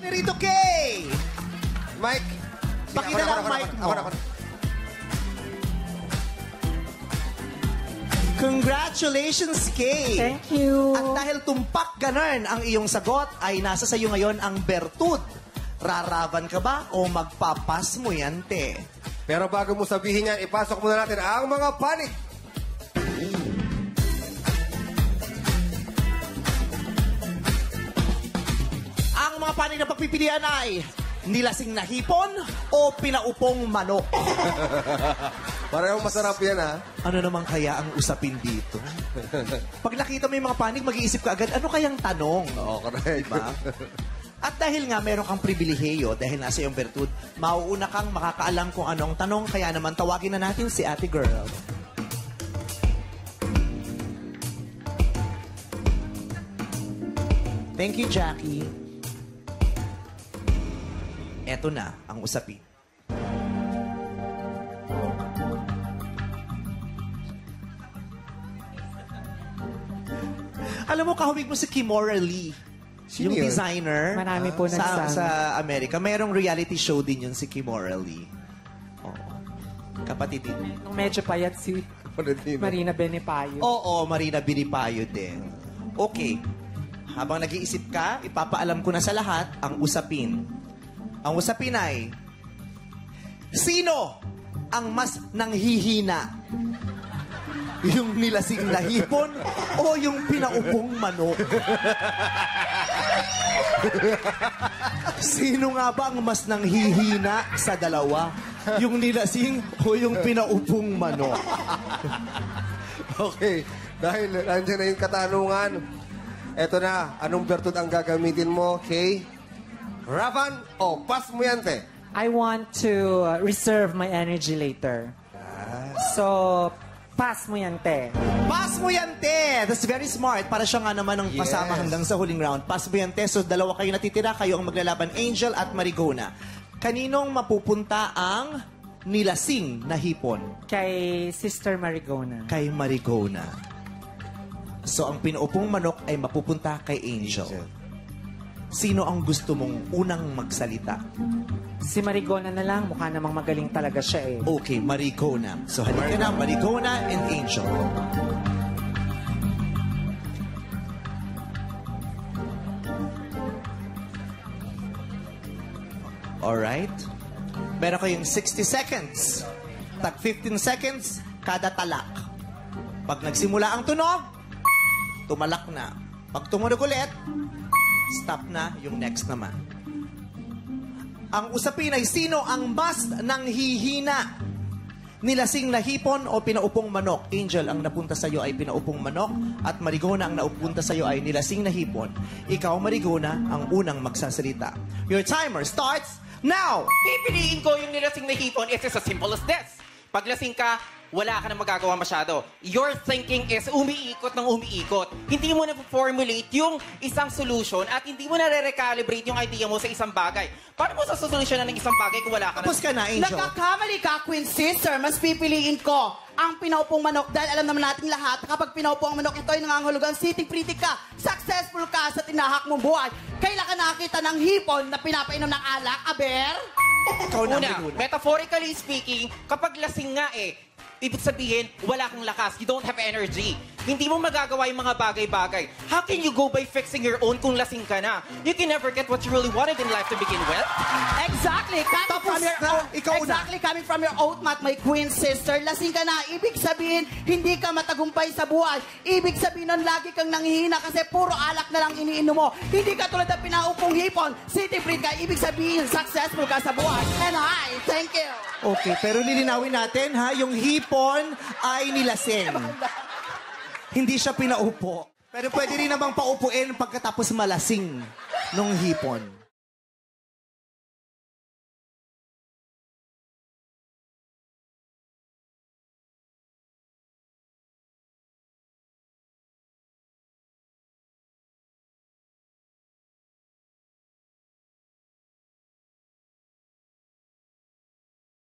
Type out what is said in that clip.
Generito K! Mike. Pakita lang ang mic mo. Ako na, ako na. Congratulations, Kay! Thank you. At dahil tumpak ganun ang iyong sagot, ay nasa sa iyo ngayon ang bertud. Raraban ka ba o magpapas mo yan, te? Pero bago mo sabihin yan, ipasok muna natin ang mga panig. Mga panig na pagpipilian ay nilasing na hipon o pinaupong manok. Parehong masarap yan, ha? Ano naman kaya ang usapin dito? Pag nakita mo yung mga panig, mag-iisip ka agad, ano kayang tanong? Oo, correct. Diba? At dahil nga meron kang pribilehiyo, dahil nasa iyong bertud, mauuna kang makakaalam kung anong tanong, kaya naman tawagin na natin si ate girl. Thank you, Jackie. Eto na ang usapin. Alam mo, kahawig mo si Kimora Lee. Sino yung yun? designer. Marami po sa, nagsama. sa Amerika. Merong reality show din yun si Kimora Lee. Oo. Kapatid din. Nung medyo payat si Valentino. Marina Benepayo. Oo, Marina Binipayo din. Okay. Habang nag-iisip ka, ipapaalam ko na sa lahat ang usapin. Ang usapin ay, sino ang mas nanghihina? Yung nilasing na hipon o yung pinaupong manok? Sino nga ba ang mas nanghihina sa dalawa? Yung nilasing o yung pinaupong manok? Okay. Dahil nandiyan na yung katanungan. Eto na, anong bertud ang gagamitin mo, Kay? Ravan o pas mo yan, te? I want to uh, reserve my energy later. So, pass mo yan, te. Pass mo yan, te! That's very smart. Para siya nga naman ang Yes. pasama hanggang sa huling round. Pass mo yan, te. So, dalawa kayo natitira. Kayo ang maglalaban, Angel at Marigona. Kaninong mapupunta ang nilasing na hipon? Kay Sister Marigona. Kay Marigona. So, ang pinuupong manok ay mapupunta kay Angel. Sino ang gusto mong unang magsalita? Si Marigona na lang, mukha namang magaling talaga siya eh. Okay, Marigona. So, halika na, Marigona and Angel. Alright. Meron kayong 60 seconds. Tag 15 seconds, kada talak. Pag nagsimula ang tunog, tumalak na. Pag tumunog ulit, stop na yung next naman. Ang usapin ay sino ang mas nanghihina? Nilasing na hipon o pinaupong manok? Angel, ang napunta sa iyo ay pinaupong manok at Marigona ang naupunta sa iyo ay nilasing na hipon. Ikaw, Marigona, ang unang magsasalita. Your timer starts now! Pipiliin ko yung nilasing na hipon. It's as simple as this. Pag lasing ka, wala ka na magagawa masyado. Your thinking is umiikot ng umiikot. Hindi mo na-formulate yung isang solution at hindi mo na re-recalibrate yung idea mo sa isang bagay. Paano mo sa solution ng isang bagay kung wala ka na? Tapos ka na, Angel. Nagkakamali ka, Queen Sister. Mas pipiliin ko ang pinaupong manok dahil alam naman nating lahat kapag pinaupong manok ito ay nangangahulugan sitting-pretty ka, successful ka sa tinahak mong buhay. Kailan ka nakita ng hipon na pinapainom ng alak, aber? Ikaw na, Una, metaphorically speaking, kapag lasing nga eh, ibig sabihin, wala kang lakas. You don't have energy. Hindi mo magagawa yung mga bagay-bagay. How can you go by fixing your own kung lasing ka na? You can never get what you really wanted in life to begin with. Exactly. Coming Tapos from your na, own, ikaw na. exactly coming from your oath mat, my queen sister. Lasing ka na. Ibig sabihin, hindi ka matagumpay sa buhay. Ibig sabihin nun, lagi kang nanghihina kasi puro alak na lang iniinom mo. Hindi ka tulad ng pinaupong hipon. City breed ka. Ibig sabihin, successful ka sa buhay. And hi, thank you. Okay, pero lilinawin natin ha, yung hipon ay nilasing. Hindi siya pinaupo. Pero pwede rin namang paupuin pagkatapos malasing nung hipon.